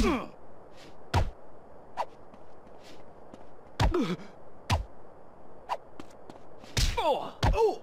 Oh! Oh!